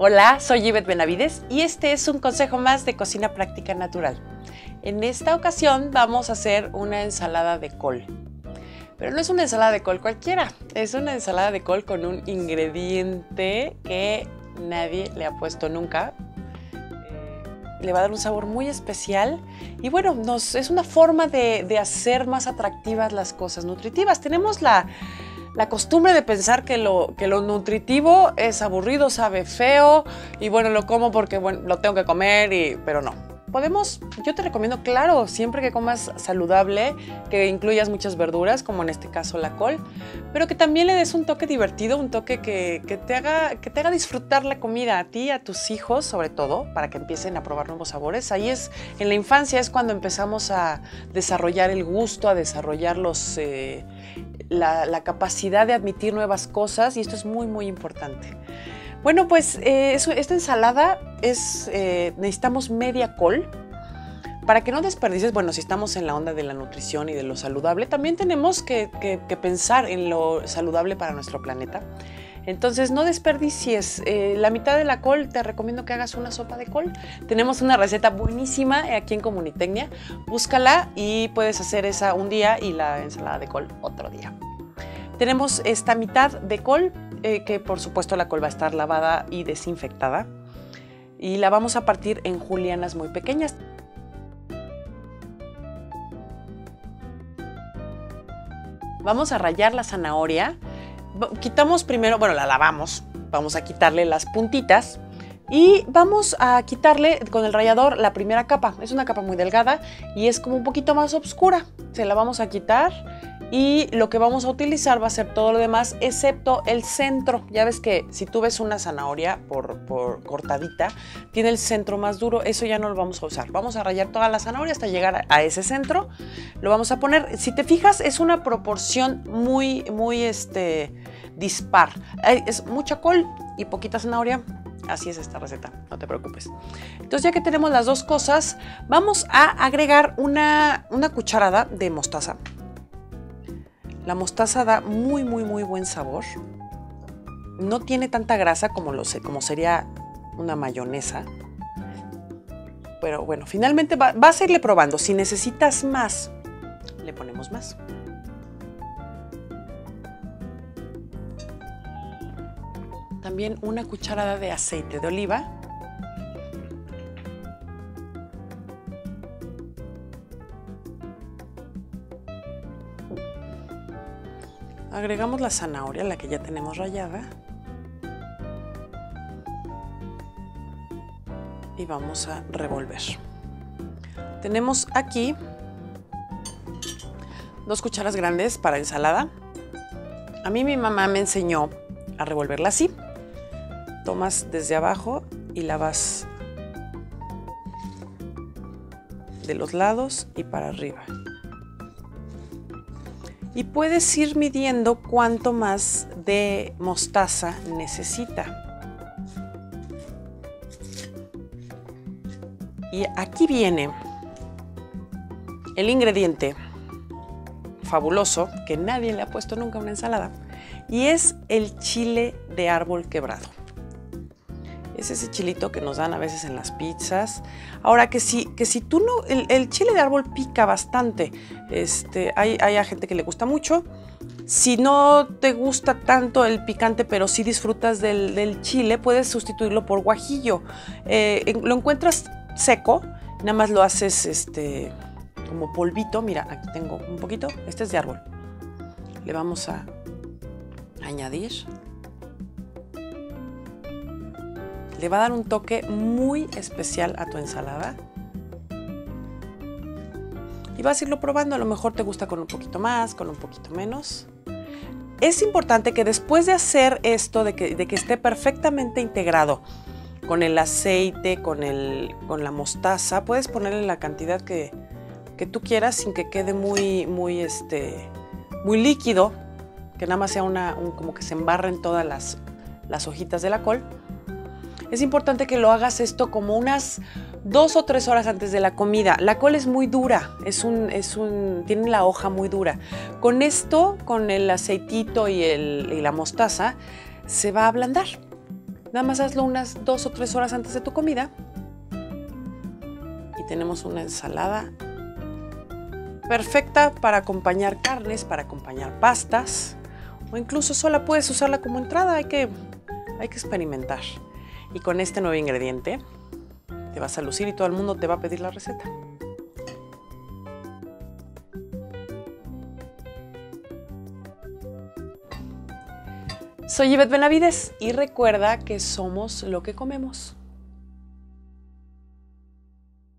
Hola, soy Yvette Benavides y este es un consejo más de cocina práctica natural. En esta ocasión vamos a hacer una ensalada de col. Pero no es una ensalada de col cualquiera, es una ensalada de col con un ingrediente que nadie le ha puesto nunca. Eh, le va a dar un sabor muy especial y bueno, nos, es una forma de, de hacer más atractivas las cosas nutritivas. Tenemos la, la costumbre de pensar que lo, que lo nutritivo es aburrido, sabe feo y bueno, lo como porque lo tengo que comer, y, pero no. Podemos, yo te recomiendo, claro, siempre que comas saludable, que incluyas muchas verduras, como en este caso la col, pero que también le des un toque divertido, un toque que, que, te haga, que te haga disfrutar la comida a ti, a tus hijos, sobre todo, para que empiecen a probar nuevos sabores. Ahí es, en la infancia es cuando empezamos a desarrollar el gusto, a desarrollar los... Eh, la, capacidad de admitir nuevas cosas y esto es muy, muy importante. Bueno, pues eh, esta ensalada es, eh, necesitamos media col. Para que no desperdicies, bueno, si estamos en la onda de la nutrición y de lo saludable, también tenemos que pensar en lo saludable para nuestro planeta. Entonces no desperdicies. Eh, la mitad de la col te recomiendo que hagas una sopa de col. Tenemos una receta buenísima aquí en Comunitecnia. Búscala y puedes hacer esa un día y la ensalada de col otro día. Tenemos esta mitad de col, eh, que por supuesto la col va a estar lavada y desinfectada. Y la vamos a partir en julianas muy pequeñas. Vamos a rallar la zanahoria quitamos primero, bueno, la lavamos, vamos a quitarle las puntitas y vamos a quitarle con el rallador la primera capa. Es una capa muy delgada y es como un poquito más oscura. Se la vamos a quitar y lo que vamos a utilizar va a ser todo lo demás excepto el centro. Ya ves que si tú ves una zanahoria por, cortadita, tiene el centro más duro, eso ya no lo vamos a usar. Vamos a rayar toda la zanahoria hasta llegar a, ese centro. Lo vamos a poner, si te fijas, es una proporción muy, muy este, dispar. Es mucha col y poquita zanahoria. Así es esta receta, no te preocupes. Entonces ya que tenemos las dos cosas, vamos a agregar una, una cucharada de mostaza. La mostaza da muy, muy, muy buen sabor. No tiene tanta grasa como, lo como sería una mayonesa. Pero bueno, finalmente vas a irle probando. Si necesitas más, le ponemos más. También una cucharada de aceite de oliva. Agregamos la zanahoria, la que ya tenemos rallada. Y vamos a revolver. Tenemos aquí dos cucharas grandes para ensalada. A mí mi mamá me enseñó a revolverla así. Tomas desde abajo y la vas de los lados y para arriba y puedes ir midiendo cuánto más de mostaza necesita. Y aquí viene el ingrediente fabuloso que nadie le ha puesto nunca a una ensalada y es el chile de árbol quebrado. Es ese chilito que nos dan a veces en las pizzas. Ahora que si, que si tú no, el, chile de árbol pica bastante. Este, hay, hay, gente que le gusta mucho. Si no te gusta tanto el picante, pero sí disfrutas del, chile, puedes sustituirlo por guajillo. Eh, lo encuentras seco, nada más lo haces este, como polvito. Mira, aquí tengo un poquito. Este es de árbol. Le vamos a añadir le va a dar un toque muy especial a tu ensalada. Y vas a irlo probando, a lo mejor te gusta con un poquito más, con un poquito menos. Es importante que después de hacer esto, de que, esté perfectamente integrado con el aceite, con, la mostaza, puedes ponerle la cantidad que, tú quieras sin que quede muy, este, líquido, que nada más sea como que se embarren todas las, las hojitas de la col es importante que lo hagas esto como unas dos o tres horas antes de la comida. La col es muy dura, es un, es un, tiene la hoja muy dura. Con esto, con el aceitito y, el, y la mostaza, se va a ablandar. Nada más hazlo unas dos o tres horas antes de tu comida. Y tenemos una ensalada perfecta para acompañar carnes, para acompañar pastas. O incluso sola puedes usarla como entrada. Hay que, hay que experimentar. Y con este nuevo ingrediente te vas a lucir y todo el mundo te va a pedir la receta. Soy Yvette Benavides y recuerda que somos lo que comemos.